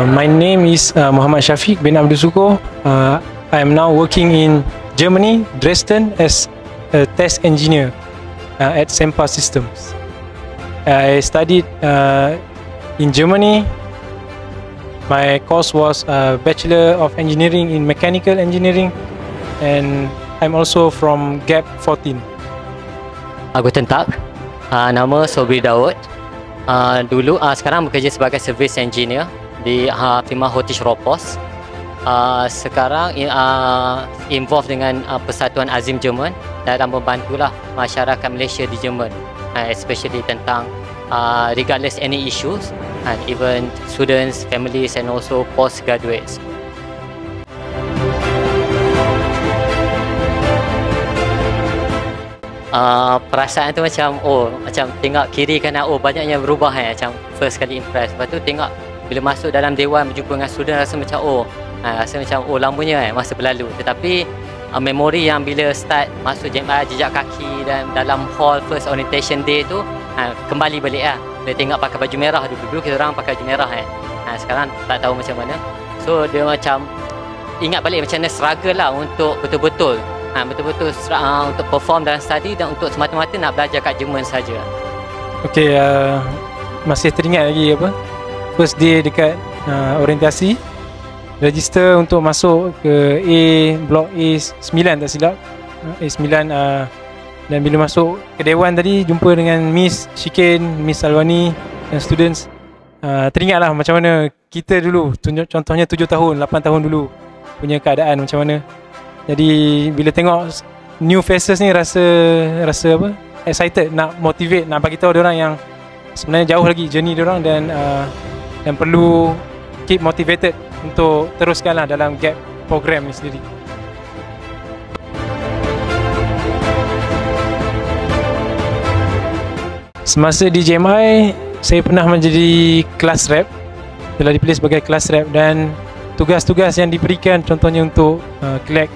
Uh, my name is uh, Muhammad Shafiq bin Abdul Suko. Uh, I am now working in Germany, Dresden, as a test engineer uh, at Sempa Systems. I studied uh, in Germany. My course was a Bachelor of Engineering in Mechanical Engineering, and I'm also from GAP 14. Uh, Guten Tag. Uh, nama Sobri Daud. Uh, dulu uh, sekarang bekerja sebagai service engineer di uh, firma Hotish Ropos. Uh, sekarang uh, involved dengan uh, Persatuan Azim Jerman dalam membantulah masyarakat Malaysia di Jerman uh, especially tentang uh, regardless any issues and even students, families and also postgraduates. Uh, perasaan tu macam oh macam tengok kiri kanan oh banyaknya berubah eh macam first kali impress lepas tu tengok bila masuk dalam dewan berjumpa dengan student rasa macam oh uh, rasa macam oh lamanya eh masa berlalu. Tetapi uh, memori yang bila start masuk JMI jejak kaki dan dalam hall first orientation day tu uh, kembali balik lah dia tengok pakai baju merah dulu. Dulu kita orang pakai baju merah eh. Uh, sekarang tak tahu macam mana. So dia macam ingat balik macam mana struggle lah untuk betul-betul ha, betul-betul uh, untuk perform dalam study dan untuk semata-mata nak belajar kat Jerman saja. Okay, uh, masih teringat lagi apa? First day dekat uh, orientasi register untuk masuk ke A blok A9 tak silap. Uh, A9 uh, dan bila masuk ke dewan tadi jumpa dengan Miss Shikin, Miss Salwani dan students uh, teringatlah macam mana kita dulu contohnya 7 tahun, 8 tahun dulu punya keadaan macam mana jadi bila tengok new faces ni rasa rasa apa? Excited nak motivate nak bagi tahu orang yang sebenarnya jauh lagi journey orang dan uh, dan perlu keep motivated untuk teruskanlah dalam gap program ni sendiri. Semasa di JMI, saya pernah menjadi kelas rep. Telah dipilih sebagai kelas rep dan tugas-tugas yang diberikan contohnya untuk uh, collect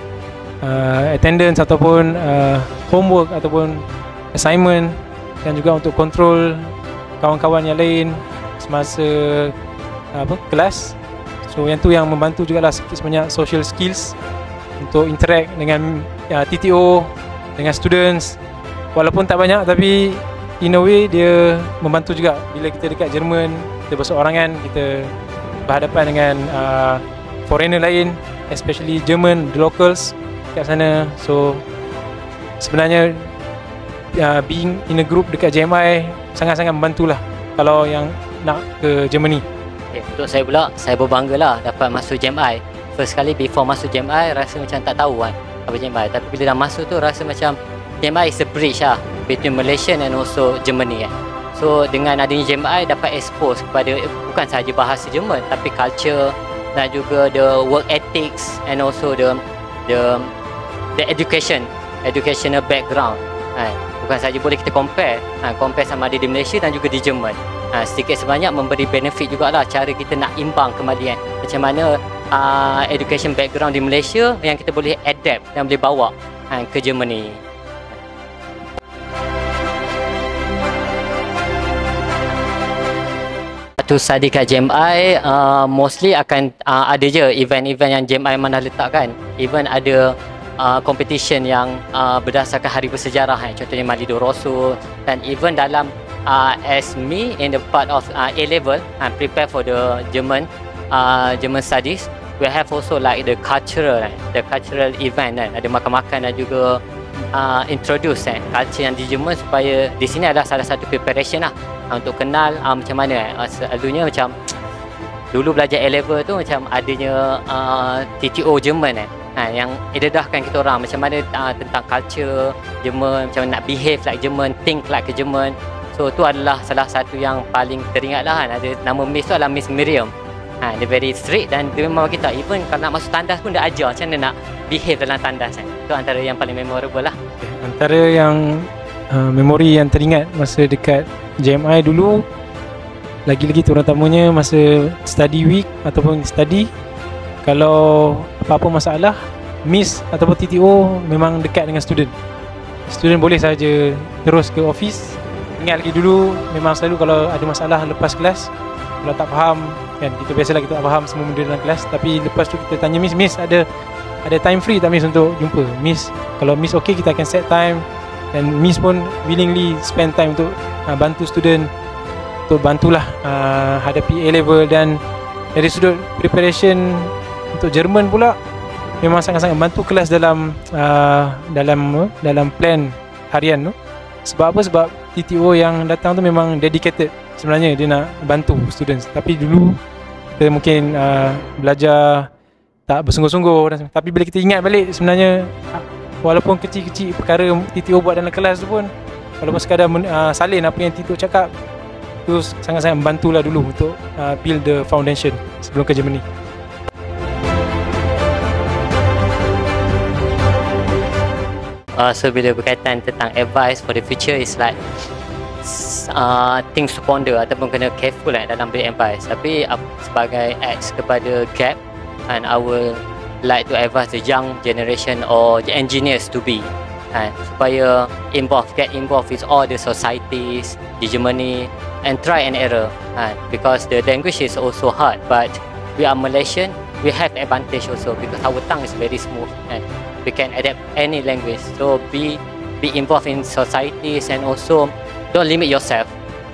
uh, attendance ataupun uh, homework ataupun assignment dan juga untuk control kawan-kawan yang lain semasa apa kelas. So yang tu yang membantu juga lah sebanyak social skills untuk interact dengan uh, TTO dengan students. Walaupun tak banyak tapi in a way dia membantu juga. Bila kita dekat Jerman kita berseorangan kita berhadapan dengan uh, foreigner lain especially German the locals kat sana. So sebenarnya uh, being in a group dekat JMI sangat-sangat membantulah. Kalau yang nak ke Germany? Okay, untuk saya pula saya berbangga lah dapat masuk JMI first kali before masuk JMI rasa macam tak tahu kan apa JMI tapi bila dah masuk tu rasa macam JMI is a bridge lah between Malaysia and also Germany kan so dengan adanya JMI dapat expose kepada bukan sahaja bahasa Jerman tapi culture dan juga the work ethics and also the the the education educational background. Ha, bukan saja boleh kita compare ha, compare sama ada di Malaysia dan juga di Jerman ha, sedikit sebanyak memberi benefit jugalah cara kita nak imbang kembali kan macam mana uh, education background di Malaysia yang kita boleh adapt dan boleh bawa ha, ke Germany. To study kat JMI uh, mostly akan uh, ada je event-event yang JMI mana letakkan. Even ada uh, competition yang uh, berdasarkan hari bersejarah. Eh. contohnya Malido Rosso dan even dalam uh, as me in the part of uh, A level and prepare for the German uh, German studies we have also like the cultural eh, the cultural event eh. ada makan-makan dan juga uh, introduce eh, culture yang di Jerman supaya di sini adalah salah satu preparation lah uh, untuk kenal uh, macam mana eh. uh, selalunya macam dulu belajar A level tu macam adanya uh, TTO Jerman eh ha, yang ededahkan kita orang macam mana uh, tentang culture Jerman macam mana nak behave like Jerman think like a Jerman so tu adalah salah satu yang paling teringat lah kan? Ada nama Miss tu adalah Miss Miriam. Ha, dia very strict dan dia memang kita even kalau nak masuk tandas pun dia ajar macam mana nak behave dalam tandas kan? Itu antara yang paling memorable lah. Antara yang uh, memori yang teringat masa dekat JMI dulu lagi-lagi terutamanya masa study week ataupun study kalau apa-apa masalah miss ataupun TTO memang dekat dengan student. Student boleh saja terus ke office ingat lagi dulu memang selalu kalau ada masalah lepas kelas kalau tak faham kan kita biasalah kita tak faham semua benda dalam kelas tapi lepas tu kita tanya miss miss ada ada time free tak miss untuk jumpa? Miss kalau miss okay kita akan set time. Dan miss pun willingly spend time untuk uh, bantu student untuk bantulah uh, hadapi A level. Dan dari sudut preparation untuk Jerman pula memang sangat-sangat bantu kelas dalam uh, dalam uh, dalam plan harian tu sebab apa? Sebab TTO yang datang tu memang dedicated sebenarnya dia nak bantu students tapi dulu kita mungkin uh, belajar tak bersungguh-sungguh tapi bila kita ingat balik sebenarnya walaupun kecil-kecil perkara TTO buat dalam kelas tu pun walaupun sekadar uh, salin apa yang TTO cakap tu sangat-sangat membantulah dulu untuk uh, build the foundation sebelum ke Germany. Uh, so bila berkaitan tentang advice for the future is like uh, things to ponder ataupun kena careful lah dalam beri advice. Tapi uh, sebagai ex kepada GAP and I will like to advise the young generation or the engineers to be and supaya involve get involved with all the societies di Germany and try and error and because the language is also hard. But we are Malaysian we have advantage also because our tongue is very smooth and we can adapt any language so be be involved in societies and also don't limit yourself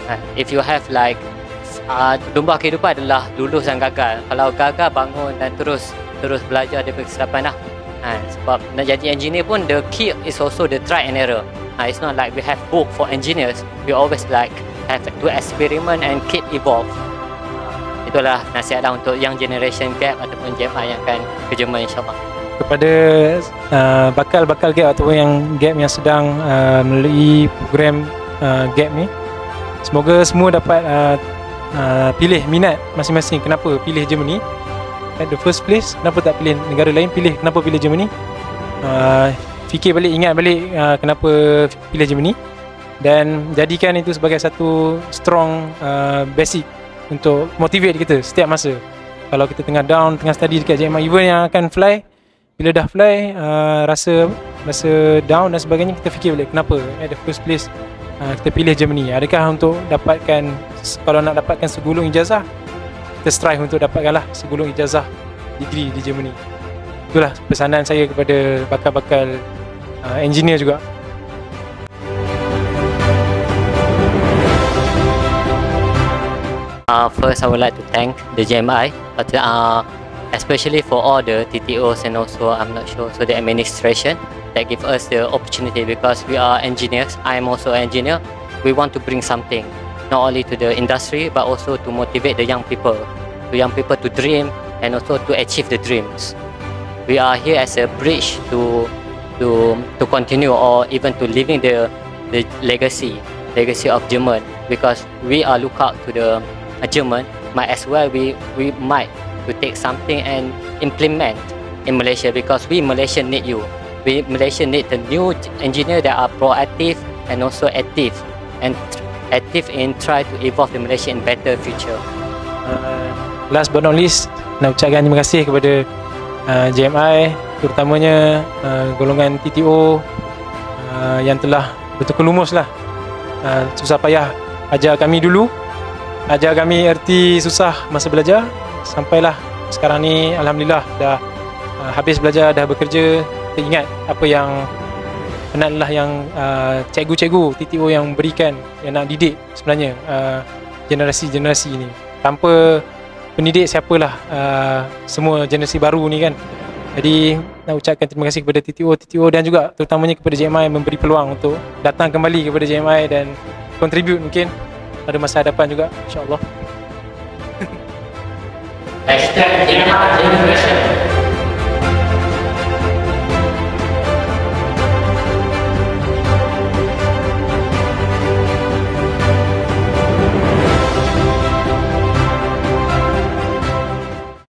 uh, if you have like uh, lumba kehidupan adalah lulus dan gagal kalau gagal bangun dan terus terus belajar daripada kesilapan lah Ha, sebab nak jadi engineer pun the key is also the try and error. Ha, it's not like we have book for engineers. We always like have to experiment and keep evolve. Itulah nasihatlah untuk young generation gap ataupun JMI yang akan ke Jerman insyaAllah. Kepada uh, bakal-bakal gap ataupun yang gap yang sedang uh, melalui program uh, gap ni, semoga semua dapat uh, uh, pilih minat masing-masing kenapa pilih Germany. At the first place kenapa tak pilih negara lain pilih kenapa pilih Germany. Uh, fikir balik ingat balik uh, kenapa pilih Germany. Dan jadikan itu sebagai satu strong uh, basic untuk motivate kita setiap masa. Kalau kita tengah down tengah study dekat JMI even yang akan fly bila dah fly uh, rasa rasa down dan sebagainya kita fikir balik kenapa at the first place uh, kita pilih Germany adakah untuk dapatkan kalau nak dapatkan segulung ijazah kita strive untuk dapatkanlah segulung ijazah degree di Germany. Itulah pesanan saya kepada bakal-bakal uh, engineer juga. Uh, first, I would like to thank the GMI, but uh, especially for all the TTOs and also I'm not sure so the administration that give us the opportunity because we are engineers. I am also an engineer. We want to bring something not only to the industry but also to motivate the young people, to young people to dream and also to achieve the dreams. We are here as a bridge to to to continue or even to living the the legacy legacy of German because we are look out to the German might as well we we might to take something and implement in Malaysia because we Malaysian need you. We Malaysia need the new engineer that are proactive and also active and active in try to evolve the Malaysia in better future. Uh, last but not least, nak ucapkan terima kasih kepada uh, JMI terutamanya uh, golongan TTO uh, yang telah betul-betul lumus lah uh, susah payah ajar kami dulu ajar kami erti susah masa belajar sampailah sekarang ni Alhamdulillah dah uh, habis belajar dah bekerja. Kita ingat apa yang penatlah yang uh, cikgu-cikgu TTO yang berikan yang nak didik sebenarnya uh, generasi-generasi ini. Tanpa pendidik siapalah uh, semua generasi baru ni kan. Jadi nak ucapkan terima kasih kepada TTO TTO dan juga terutamanya kepada JMI memberi peluang untuk datang kembali kepada JMI dan contribute mungkin pada masa hadapan juga insyaallah Hashtag JMI Generation